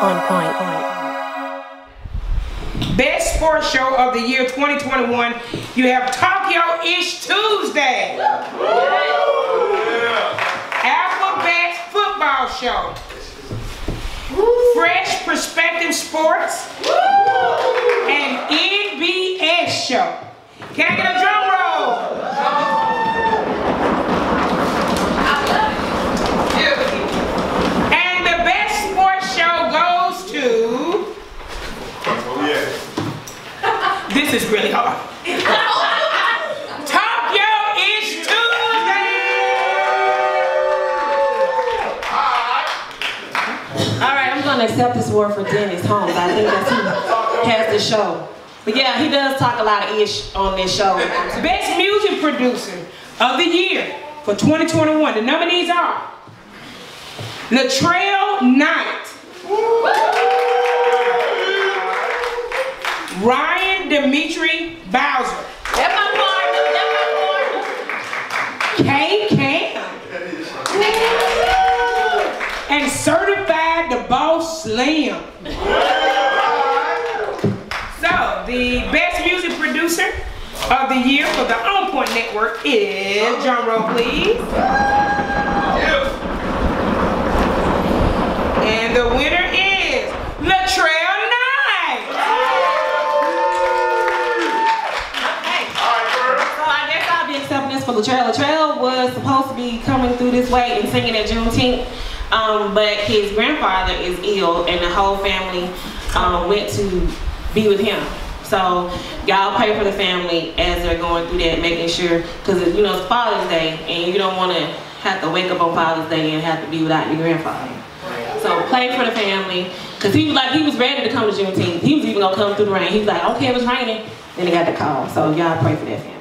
On point. Best sports show of the year 2021. You have Tokyo Ish Tuesday. Alphabet football show. Fresh Perspective Sports. And NBS show. Can I get a drum roll? And the best sports show goes to. This is really hard. Tokyo Ish Tuesday. All right, I'm gonna accept this award for Dennis Holmes. I think that's who has the show. But yeah, he does talk a lot of ish on this show. Best music producer of the year for 2021. The nominees are Latrell Knight, Ryan Dimitri Bowser, That's my partner. That's my partner. K Cam, and Certified the Boss Slim. So, the best music producer of the year for the On Point Network is, drum roll please. Latrell. Latrell was supposed to be coming through this way and singing at Juneteenth, um, but his grandfather is ill and the whole family um, went to be with him. So y'all pray for the family as they're going through that, making sure, because you know it's Father's Day and you don't want to have to wake up on Father's Day and have to be without your grandfather. So pray for the family, because he was like he was ready to come to Juneteenth. He was even gonna come through the rain. He was like, okay, it was raining. Then he got the call. So y'all pray for that family.